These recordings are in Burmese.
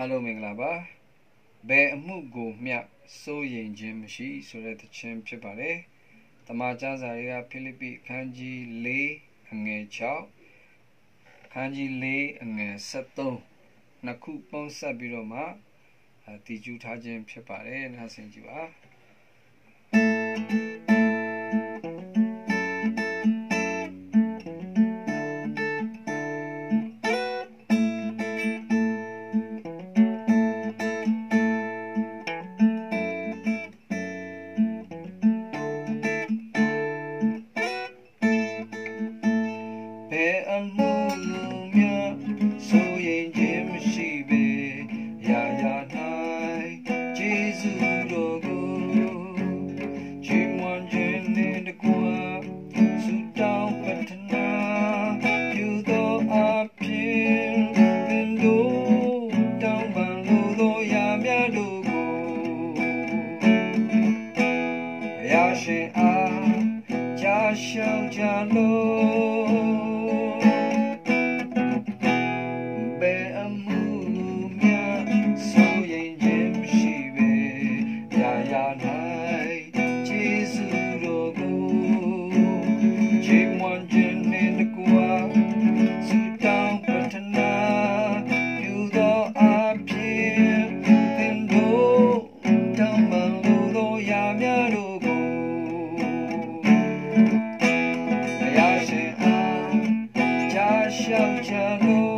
အားလုံးမင်္ဂလာပါဘယ်အမှုကိုမျှစိုးရင်ခြင်းမရှိဆိုတဲ့သချင်းဖြစ်ပါတယ်တမန်ကျမ်းစာတွေကဖိလိပ္ပိအခန်းကြီး၄အငယ်6အခန်းကြီး၄အငယ်73နှစ်ခုပေါင်းဆက်ပြီးတော့မှတည်ကျူးထားခြင်းဖြစ်ပါတယ်နားဆင်ကြည့်ပါရှ င်အားကြာရှောင်ကြလို့ ရှောက်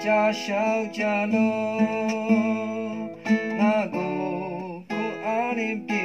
shin a ja shao ja lo na go ko a ni pi